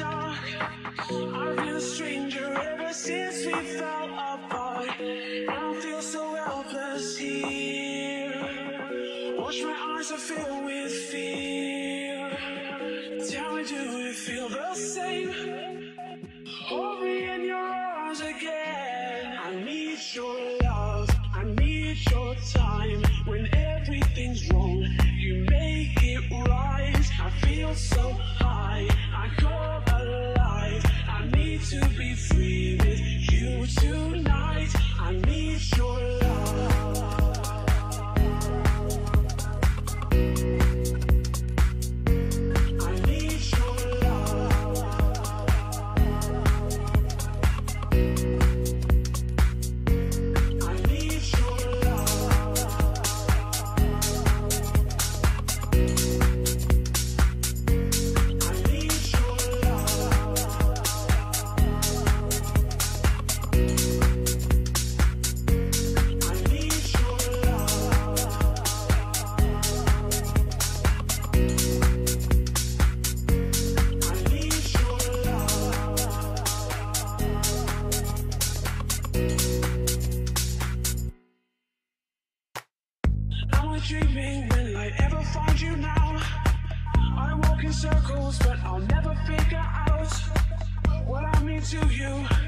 dark. I've been a stranger ever since we fell apart. I feel so helpless here. Watch my eyes are filled with fear. Tell me, do you feel the same? Hold me in your arms again. I need your love. I need your time. When everything's wrong, you make it right. I feel so high. I need to be free with you tonight. I need your love. Dreaming? Will I ever find you now? I walk in circles, but I'll never figure out what I mean to you.